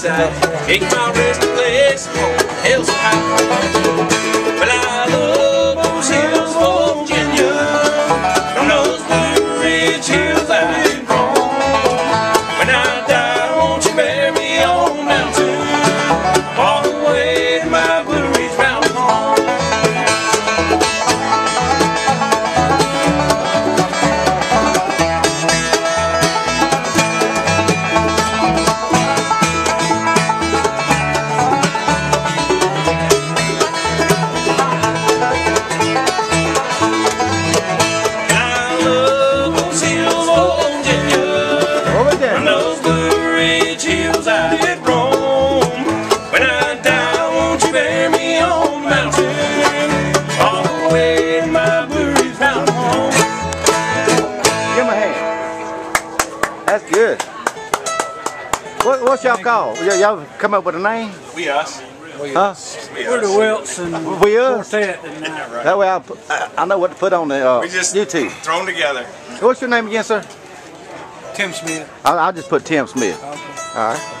side. Take my rest place, hell's high. What, what's y'all called? Y'all come up with a name? We us. We huh? We We're us. the Wilson we us. Quartet. That way I, put, I, I know what to put on the uh, we just YouTube. Throw them together. What's your name again, sir? Tim Smith. I'll, I'll just put Tim Smith. Okay. All right.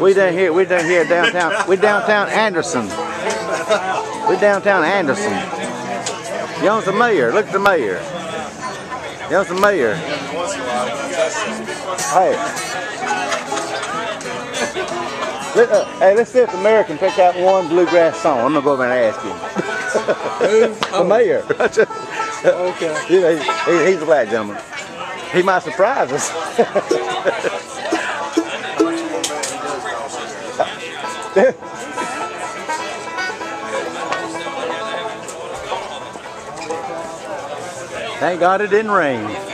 We down here. We down here downtown. We downtown Anderson. We downtown Anderson. Young's the mayor. Look at the mayor. Young's the mayor. Hey. Let, uh, hey, let's see if the mayor can pick out one bluegrass song. I'm gonna go over and ask him. the mayor. okay. You know, he, he's a black gentleman. He might surprise us. Thank God it didn't rain.